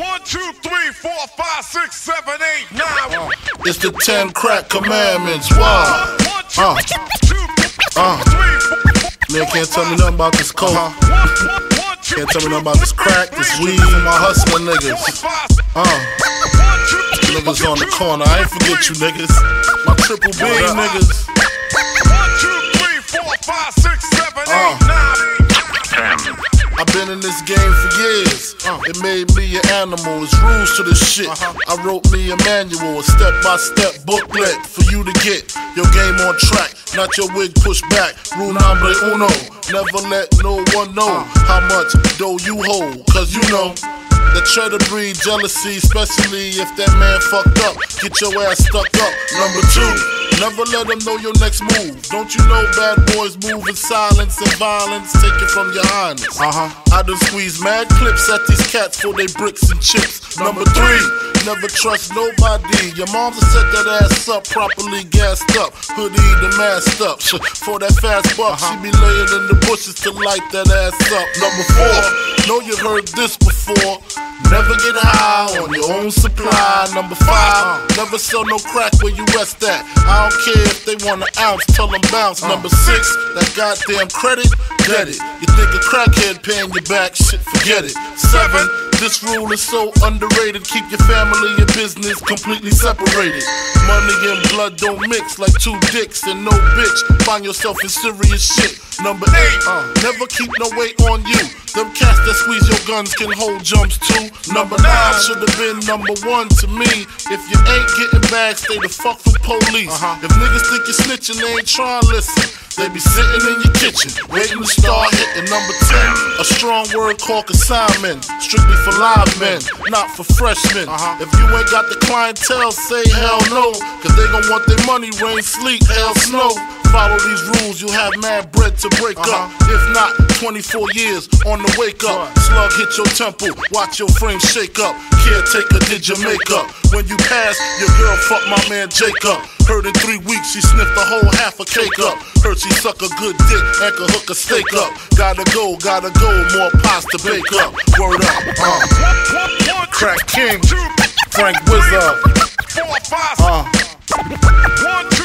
One, two, three, four, five, six, seven, eight, nine. It's the ten crack commandments. Wow. Uh. Uh. Man can't tell me nothing about this coke. two, Can't tell me nothing about this crack, this weed my hustling niggas. Uh, niggas on the corner. I ain't forget you niggas. My triple beam niggas. one, two, three, four, five, six, seven, Uh. eight, nine. I've been in this game for years. Uh, it made me an animal. It's rules to this shit. Uh-huh. I wrote me a manual, a step by step booklet for you to get your game on track. Not your wig pushed back. Rule number uno. Never let no one know how much dough you hold. Cause you know. That try to breed jealousy, especially if that man fucked up. Get your ass stuck up. Number two, never let them know your next move. Don't you know bad boys move in silence and violence? Take it from your highness. Uh huh. I done squeeze mad clips at these cats for they bricks and chips. Number three, never trust nobody. Your mom's set that ass up, properly gassed up. Hoodie the masked up. For that fast buck, she be laying in the bushes to light that ass up. Number four, know you heard this before. Never get high on your own supply. Number five, never sell no crack where you rest at. I don't care if they want an ounce, tell them bounce. Number six, that goddamn credit, get it. You think a crackhead paying you back, shit, forget it. Seven, this rule is so underrated. Keep your family and business completely separated. Money and blood don't mix like two dicks and no bitch. Find yourself in serious shit. Number eight, uh, never keep no weight on you. Them cats that squeeze your guns can hold jumps too. Number nine should have been number one to me. If you ain't getting back, stay the fuck from police. If niggas think you're snitching, they ain't trying to listen. They be sitting in your kitchen, waiting to start hitting. Number 10, a strong word called consignment. Strictly for live men, not for freshmen. Uh-huh. If you ain't got the clientele, say hell no. Cause they gon' want their money, rain, sleet, hell, snow. Follow these rules, you'll have mad bread to break up. If not, 24 years on the wake up. Slug hit your temple, watch your frame shake up. Caretaker did your makeup. When you pass, your girl fucked my man Jacob. Heard in three weeks she sniffed the whole half a cake up. Heard she suck a good dick and could hook a steak up. Gotta go, gotta go, more pies to bake up. Word up, uh. Crack King, Frank Wizard, four, five, uh.